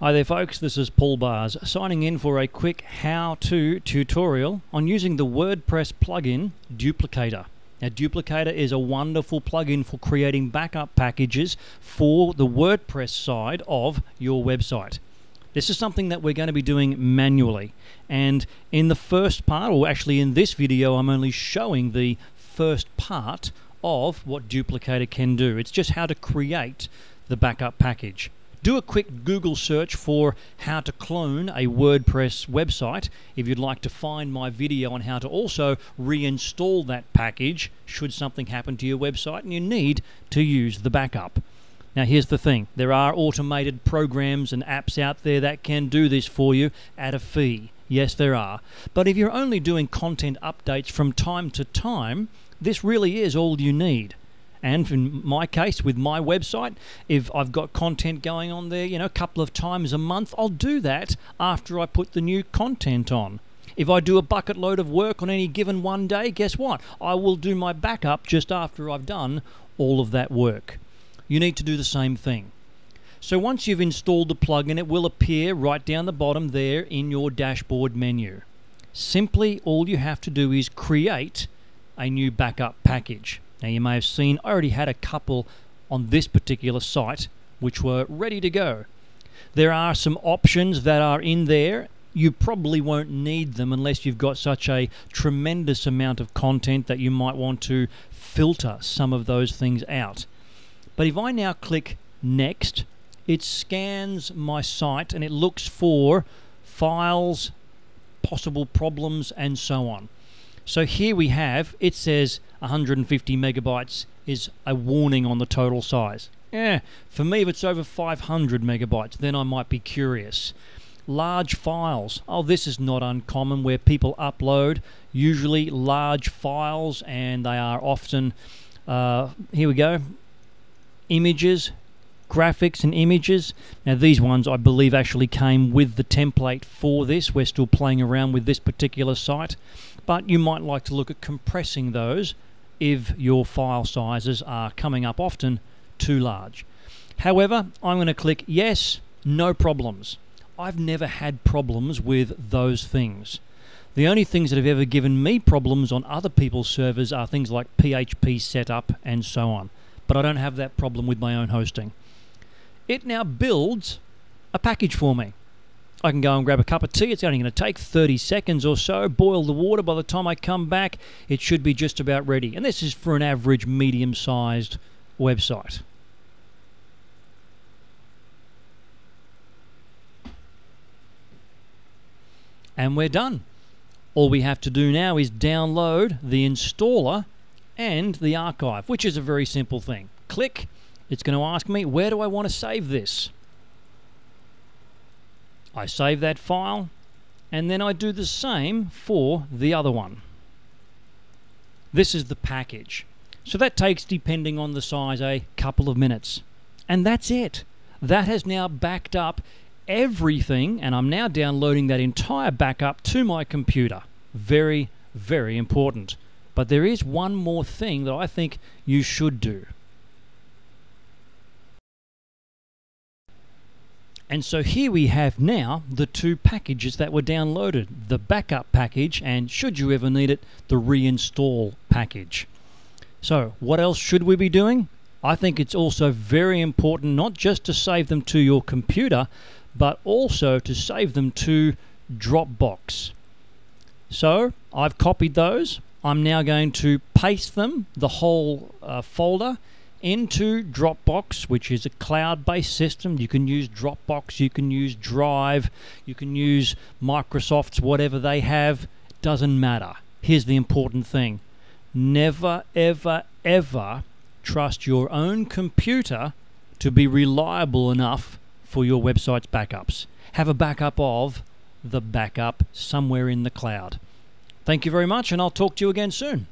Hi there folks, this is Paul Barrs signing in for a quick how-to tutorial on using the WordPress plugin Duplicator. Now Duplicator is a wonderful plugin for creating backup packages for the WordPress side of your website. This is something that we're going to be doing manually and in the first part, or actually in this video, I'm only showing the first part of what Duplicator can do. It's just how to create the backup package do a quick Google search for how to clone a WordPress website if you'd like to find my video on how to also reinstall that package should something happen to your website and you need to use the backup. Now, here's the thing there are automated programs and apps out there that can do this for you at a fee. Yes, there are. But if you're only doing content updates from time to time, this really is all you need. And in my case, with my website, if I've got content going on there, you know, a couple of times a month, I'll do that after I put the new content on. If I do a bucket load of work on any given one day, guess what? I will do my backup just after I've done all of that work. You need to do the same thing. So once you've installed the plugin, it will appear right down the bottom there in your dashboard menu. Simply all you have to do is create a new backup package. Now you may have seen I already had a couple on this particular site which were ready to go. There are some options that are in there. You probably won't need them unless you've got such a tremendous amount of content that you might want to filter some of those things out. But if I now click next, it scans my site and it looks for files, possible problems, and so on. So here we have, it says 150 megabytes is a warning on the total size. Yeah, for me, if it's over 500 megabytes, then I might be curious. Large files. Oh, this is not uncommon where people upload usually large files and they are often, uh, here we go, images, graphics and images. Now these ones I believe actually came with the template for this. We're still playing around with this particular site, but you might like to look at compressing those if your file sizes are coming up often too large. However, I'm going to click yes, no problems. I've never had problems with those things. The only things that have ever given me problems on other people's servers are things like PHP setup and so on. But I don't have that problem with my own hosting it now builds a package for me. I can go and grab a cup of tea. It's only going to take 30 seconds or so. Boil the water. By the time I come back, it should be just about ready. And this is for an average medium sized website. And we're done. All we have to do now is download the installer and the archive, which is a very simple thing. Click it's going to ask me, where do I want to save this? I save that file, and then I do the same for the other one. This is the package. So that takes, depending on the size, a couple of minutes. And that's it. That has now backed up everything, and I'm now downloading that entire backup to my computer. Very, very important. But there is one more thing that I think you should do. And so here we have now the two packages that were downloaded the backup package and, should you ever need it, the reinstall package. So, what else should we be doing? I think it's also very important not just to save them to your computer, but also to save them to Dropbox. So, I've copied those. I'm now going to paste them, the whole uh, folder, into Dropbox, which is a cloud based system. You can use Dropbox, you can use Drive, you can use Microsoft's whatever they have. Doesn't matter. Here's the important thing never, ever, ever trust your own computer to be reliable enough for your website's backups. Have a backup of the backup somewhere in the cloud. Thank you very much, and I'll talk to you again soon.